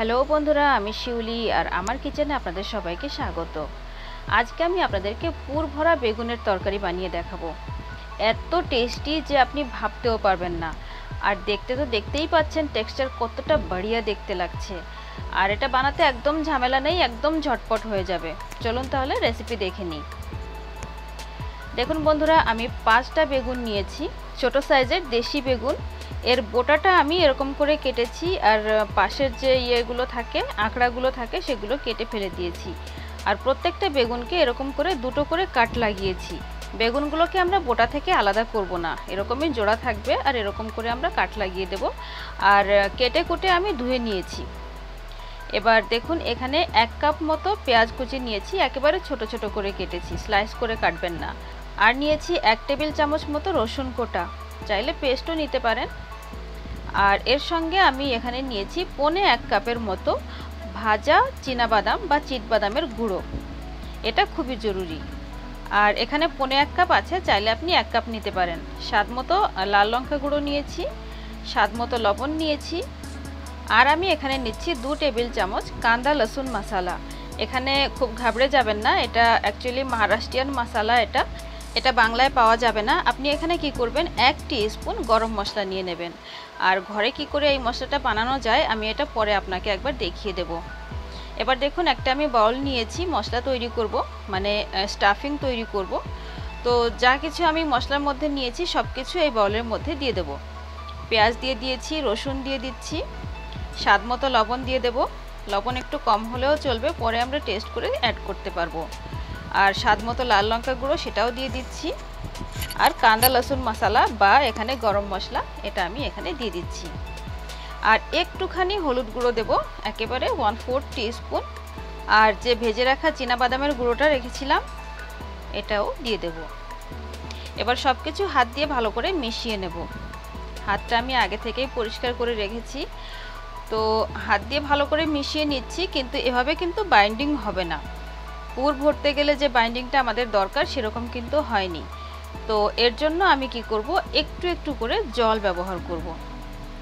Hello বন্ধুরা, আমি শিউলি আর আমার কিচেনে আপনাদের সবাইকে স্বাগত। আজকে আমি আপনাদেরকে পুর ভরা বেগুনের তরকারি বানিয়ে দেখাবো। এত টেস্টি যে আপনি ভাবতেও পারবেন না। আর দেখতে তো দেখতেই পাচ্ছেন টেক্সচার কতটা বাড়িয়া দেখতে লাগছে। আর এটা বানাতে একদম ঝামেলা নেই, একদম ঝটপট হয়ে যাবে। চলুন তাহলে রেসিপি দেখে নিই। দেখুন বন্ধুরা, আমি পাঁচটা বেগুন নিয়েছি। ছোট সাইজের দেশি বেগুন এর বোটাটা আমি এরকম করে কেটেছি আর পাশের যে ইয়েগুলো থাকে, আঁকড়াগুলো থাকে, সেগুলো কেটে ফেলে দিয়েছি। আর প্রত্যেকটা বেগুনকে এরকম করে দুটো করে কাট লাগিয়েছি। বেগুনগুলোকে আমরা বোটা থেকে আলাদা করব না। এরকমই জোড়া থাকবে আর এরকম করে আমরা কাট লাগিয়ে দেব। আর কেটে কুটে আমি ধুয়ে নিয়েছি। এবার দেখুন, এখানে এক কাপ মতো পেঁয়াজ কুচি নিয়েছি। একেবারে ছোট ছোট করে কেটেছি, স্লাইস করে কাটবেন না। আর নিয়েছি এক টেবিল চামচ মতো রসুন কোটা। চাইলে পেস্টও নিতে পারেন। আর এর সঙ্গে আমি এখানে নিয়েছি পনে এক কাপের মতো ভাজা বাদাম বা বাদামের গুঁড়ো। এটা খুবই জরুরি। আর এখানে পনে এক কাপ আছে, চাইলে আপনি এক কাপ নিতে পারেন। স্বাদ মতো লাল লঙ্কা গুঁড়ো নিয়েছি, স্বাদ মতো লবণ নিয়েছি। আর আমি এখানে নিচ্ছি দু টেবিল চামচ কান্দা লসুন মশালা। এখানে খুব ঘাবড়ে যাবেন না, এটা অ্যাকচুয়ালি মহারাষ্ট্রিয়ান মশালা এটা। এটা বাংলায় পাওয়া যাবে না। আপনি এখানে কি করবেন? এক স্পুন গরম মশলা নিয়ে নেবেন। আর ঘরে কি করে এই মশলাটা বানানো যায়, আমি এটা পরে আপনাকে একবার দেখিয়ে দেব। এবার দেখুন, একটা আমি বাউল নিয়েছি, মশলা তৈরি করব মানে স্টাফিং তৈরি করব। তো যা কিছু আমি মশলার মধ্যে নিয়েছি সব কিছু এই বাউলের মধ্যে দিয়ে দেব। পেঁয়াজ দিয়ে দিয়েছি, রসুন দিয়ে দিচ্ছি, স্বাদ মতো লবণ দিয়ে দেব। লবণ একটু কম হলেও চলবে, পরে আমরা টেস্ট করে অ্যাড করতে পারব। আর স্বাদ মতো লাল লঙ্কা গুঁড়ো সেটাও দিয়ে দিচ্ছি। আর কাঁদা লসুন মশলা বা এখানে গরম মশলা, এটা আমি এখানে দিয়ে দিচ্ছি। আর একটুখানি হলুদ গুঁড়ো দেব, একেবারে ওয়ান ফোর স্পুন আর যে ভেজে রাখা বাদামের গুঁড়োটা রেখেছিলাম, এটাও দিয়ে দেব। এবার সব কিছু হাত দিয়ে ভালো করে মিশিয়ে নেব। হাতটা আমি আগে থেকেই পরিষ্কার করে রেখেছি। তো হাত দিয়ে ভালো করে মিশিয়ে নিচ্ছি, কিন্তু এভাবে কিন্তু বাইন্ডিং হবে না। পুর ভরতে গেলে যে বাইন্ডিংটা আমাদের দরকার, সেরকম কিন্তু হয়নি। তো এর জন্য আমি কি করব? একটু একটু করে জল ব্যবহার করব।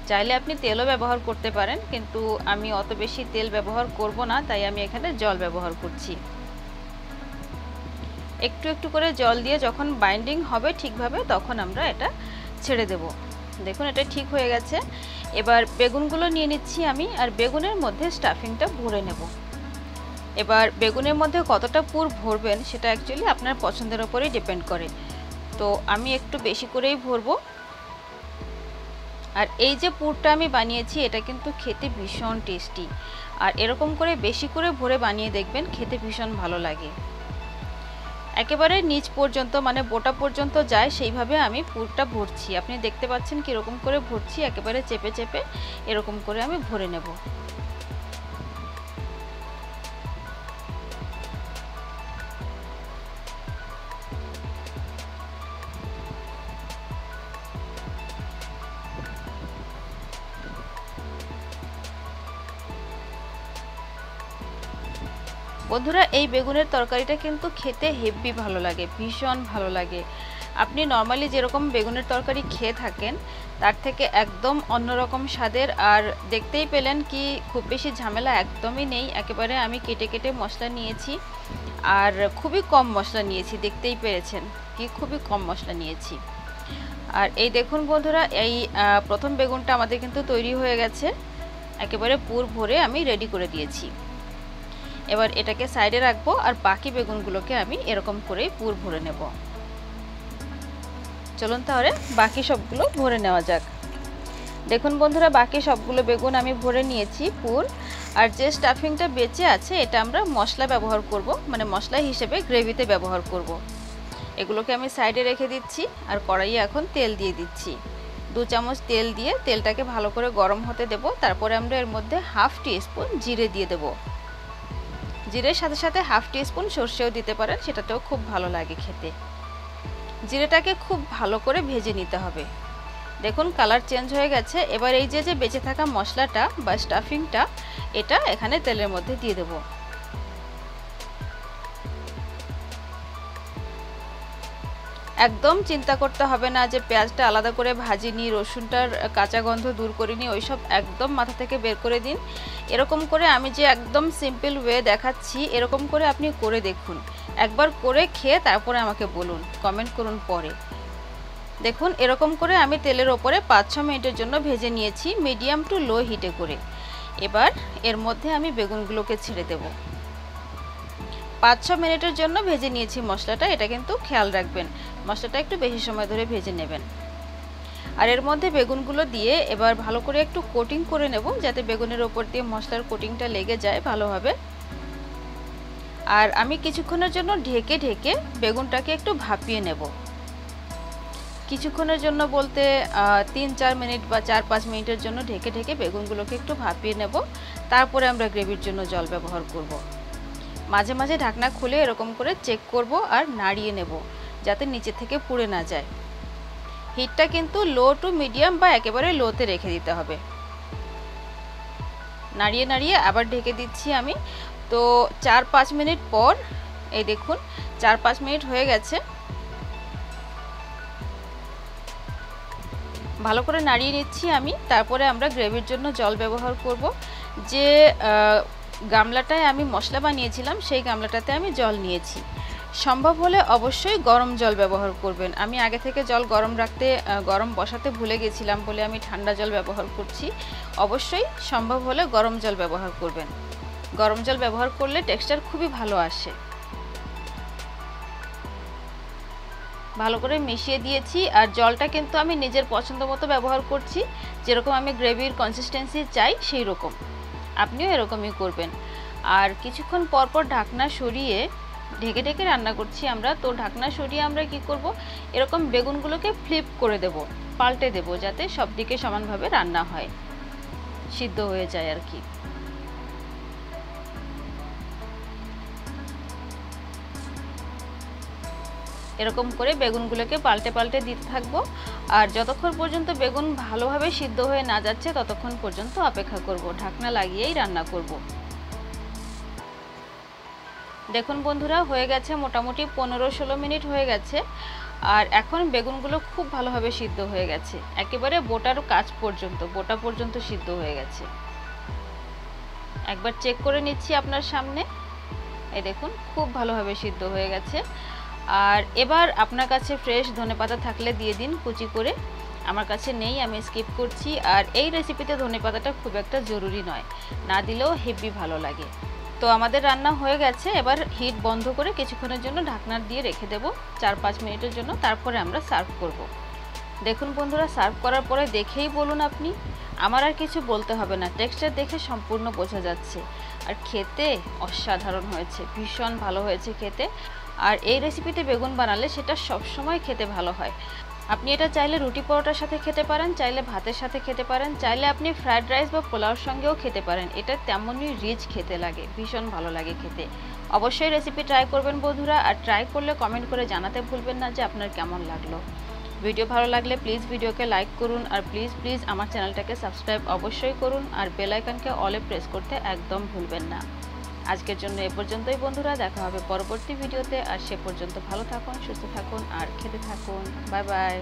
চাইলে আপনি তেলও ব্যবহার করতে পারেন, কিন্তু আমি অত বেশি তেল ব্যবহার করব না, তাই আমি এখানে জল ব্যবহার করছি। একটু একটু করে জল দিয়ে যখন বাইন্ডিং হবে ঠিকভাবে, তখন আমরা এটা ছেড়ে দেব। দেখুন, এটা ঠিক হয়ে গেছে। এবার বেগুনগুলো নিয়ে নিচ্ছি আমি, আর বেগুনের মধ্যে স্টাফিংটা ভরে নেব। এবার বেগুনের মধ্যে কতটা পুর ভরবেন সেটা অ্যাকচুয়ালি আপনার পছন্দের ওপরেই ডিপেন্ড করে। তো আমি একটু বেশি করেই ভরবো। আর এই যে পুরটা আমি বানিয়েছি, এটা কিন্তু খেতে ভীষণ টেস্টি আর এরকম করে বেশি করে ভরে বানিয়ে দেখবেন, খেতে ভীষণ ভালো লাগে। একেবারে নিচ পর্যন্ত মানে বোটা পর্যন্ত যায়, সেইভাবে আমি পুরটা ভরছি। আপনি দেখতে পাচ্ছেন কীরকম করে ভরছি, একেবারে চেপে চেপে এরকম করে আমি ভরে নেব। বন্ধুরা, এই বেগুনের তরকারিটা কিন্তু খেতে হেভি ভালো লাগে, ভীষণ ভালো লাগে। আপনি নর্মালি যেরকম বেগুনের তরকারি খেয়ে থাকেন, তার থেকে একদম অন্যরকম স্বাদের, আর দেখতেই পেলেন কি খুব বেশি ঝামেলা একদমই নেই, একেবারে আমি কেটে কেটে মশলা নিয়েছি, আর খুবই কম মশলা নিয়েছি, দেখতেই পেরেছেন কি খুবই কম মশলা নিয়েছি। আর এই দেখুন বন্ধুরা, এই প্রথম বেগুনটা আমাদের কিন্তু তৈরি হয়ে গেছে, একেবারে পুর ভরে আমি রেডি করে দিয়েছি। এবার এটাকে সাইডে রাখব আর বাকি বেগুনগুলোকে আমি এরকম করেই পুর ভরে নেব। চলুন তাহলে বাকি সবগুলো ভরে নেওয়া যাক। দেখুন বন্ধুরা, বাকি সবগুলো বেগুন আমি ভরে নিয়েছি পুর। আর যে স্টাফিংটা বেঁচে আছে, এটা আমরা মশলা ব্যবহার করব মানে মশলা হিসেবে গ্রেভিতে ব্যবহার করব। এগুলোকে আমি সাইডে রেখে দিচ্ছি আর কড়াইয়ে এখন তেল দিয়ে দিচ্ছি। দু চামচ তেল দিয়ে তেলটাকে ভালো করে গরম হতে দেব। তারপরে আমরা এর মধ্যে হাফ টি স্পুন জিরে দিয়ে দেবো। জিরের সাথে সাথে হাফ টি স্পুন সর্ষেও দিতে পারেন, সেটাতেও খুব ভালো লাগে খেতে। জিরেটাকে খুব ভালো করে ভেজে নিতে হবে। দেখুন, কালার চেঞ্জ হয়ে গেছে। এবার এই যে যে বেঁচে থাকা মশলাটা বা স্টাফিংটা, এটা এখানে তেলের মধ্যে দিয়ে দেব। একদম চিন্তা করতে হবে না যে পেঁয়াজটা আলাদা করে ভাজিনি রসুনটার কাঁচা গন্ধ দূর করিনি ওইসব একদম মাথা থেকে বের করে দিন। এরকম করে আমি যে একদম সিম্পল ওয়ে দেখাচ্ছি, এরকম করে আপনি করে দেখুন। একবার করে খেয়ে তারপরে আমাকে বলুন কমেন্ট করুন পরে। দেখুন, এরকম করে আমি তেলের ওপরে পাঁচ ছ মিনিটের জন্য ভেজে নিয়েছি মিডিয়াম টু লো হিটে করে। এবার এর মধ্যে আমি বেগুনগুলোকে ছেড়ে দেব। পাঁচ ছ মিনিটের জন্য ভেজে নিয়েছি মশলাটা, এটা কিন্তু খেয়াল রাখবেন। মশলাটা একটু বেশি সময় ধরে ভেজে নেবেন। আর এর মধ্যে বেগুনগুলো দিয়ে এবার ভালো করে একটু কোটিং করে নেব, যাতে বেগুনের ওপর দিয়ে মশলার কোটিংটা লেগে যায় ভালোভাবে। আর আমি কিছুক্ষণের জন্য ঢেকে ঢেকে বেগুনটাকে একটু ভাপিয়ে নেব। কিছুক্ষণের জন্য বলতে তিন চার মিনিট বা চার পাঁচ মিনিটের জন্য ঢেকে ঢেকে বেগুনগুলোকে একটু ভাপিয়ে নেব। তারপরে আমরা গ্রেভির জন্য জল ব্যবহার করব। মাঝে মাঝে ঢাকনা খুলে এরকম করে চেক করব আর নাড়িয়ে নেব। যাতে নিচে থেকে পুড়ে না যায়। হিটটা কিন্তু লো টু মিডিয়াম বা একেবারে লোতে রেখে দিতে হবে। নাড়িয়ে নাড়িয়ে আবার ঢেকে দিচ্ছি আমি। তো চার পাঁচ মিনিট পর, এই দেখুন, চার পাঁচ মিনিট হয়ে গেছে। ভালো করে নাড়িয়ে নিচ্ছি আমি। তারপরে আমরা গ্রেভির জন্য জল ব্যবহার করব। যে গামলাটায় আমি মশলা বানিয়েছিলাম, সেই গামলাটাতে আমি জল নিয়েছি। সম্ভব হলে অবশ্যই গরম জল ব্যবহার করবেন। আমি আগে থেকে জল গরম রাখতে গরম বসাতে ভুলে গেছিলাম বলে আমি ঠান্ডা জল ব্যবহার করছি। অবশ্যই সম্ভব হলে গরম জল ব্যবহার করবেন। গরম জল ব্যবহার করলে টেক্সচার খুবই ভালো আসে। ভালো করে মিশিয়ে দিয়েছি আর জলটা কিন্তু আমি নিজের পছন্দ মতো ব্যবহার করছি। যেরকম আমি গ্রেভির কনসিস্টেন্সি চাই সেই রকম আপনিও এরকমই করবেন। আর কিছুক্ষণ পরপর ঢাকনা সরিয়ে ঢেকে ঢেকে রান্না করছি আমরা। তো ঢাকনা সরিয়ে আমরা কি করব? এরকম বেগুনগুলোকে ফ্লিপ করে দেব, পাল্টে দেব যাতে সব দিকে সমানভাবে রান্না হয়। সিদ্ধ হয়ে যায় আর কি। এরকম করে বেগুনগুলোকে পাল্টে পাল্টে দিতে থাকব। আর যতক্ষণ পর্যন্ত বেগুন ভালোভাবে সিদ্ধ হয়ে না যাচ্ছে, ততক্ষণ পর্যন্ত অপেক্ষা করব। ঢাকনা লাগিয়েই রান্না করব। দেখুন বন্ধুরা, হয়ে গেছে মোটামুটি পনেরো ষোলো মিনিট হয়ে গেছে। আর এখন বেগুনগুলো খুব ভালোভাবে সিদ্ধ হয়ে গেছে। একেবারে বোটার কাজ পর্যন্ত, বোটা পর্যন্ত সিদ্ধ হয়ে গেছে। একবার চেক করে নিচ্ছি আপনার সামনে। এই দেখুন, খুব ভালোভাবে সিদ্ধ হয়ে গেছে। আর এবার আপনার কাছে ফ্রেশ ধনেপাতা থাকলে দিয়ে দিন কুচি করে। আমার কাছে নেই, আমি স্কিপ করছি। আর এই রেসিপিতে ধনেপাতাটা খুব একটা জরুরি নয়। না দিলেও হেভি ভালো লাগে। তো আমাদের রান্না হয়ে গেছে। এবার হিট বন্ধ করে কিছুক্ষণের জন্য ঢাকনার দিয়ে রেখে দেব। চার পাঁচ মিনিটের জন্য তারপরে আমরা সার্ভ করব। দেখুন বন্ধুরা, সার্ভ করার পরে দেখেই বলুন আপনি। আমার আর কিছু বলতে হবে না, টেক্সচার দেখে সম্পূর্ণ বোঝা যাচ্ছে। আর খেতে অসাধারণ হয়েছে, ভীষণ ভালো হয়েছে খেতে। আর এই রেসিপিতে বেগুন বানালে সেটা সবসময় খেতে ভালো হয়। আপনি এটা চাইলে রুটি পরোটার সাথে খেতে পারেন, চাইলে ভাতের সাথে খেতে পারেন, চাইলে আপনি ফ্রায়েড রাইস বা পোলাওর সঙ্গেও খেতে পারেন। এটা তেমনই রিচ খেতে লাগে, ভীষণ ভালো লাগে খেতে। অবশ্যই রেসিপি ট্রাই করবেন বন্ধুরা, আর ট্রাই করলে কমেন্ট করে জানাতে ভুলবেন না যে আপনার কেমন লাগল। ভিডিও ভালো লাগলে প্লিজ ভিডিওকে লাইক করুন, আর প্লিজ প্লিজ আমার চ্যানেলটাকে সাবস্ক্রাইব অবশ্যই করুন, আর বেল আইকনকে অলে প্রেস করতে একদম ভুলবেন না। আজকের জন্য এ পর্যন্তই বন্ধুরা, দেখা হবে পরবর্তী ভিডিওতে। আর সে পর্যন্ত ভালো থাকুন, সুস্থ থাকুন, আর খেতে থাকুন। Bye bye.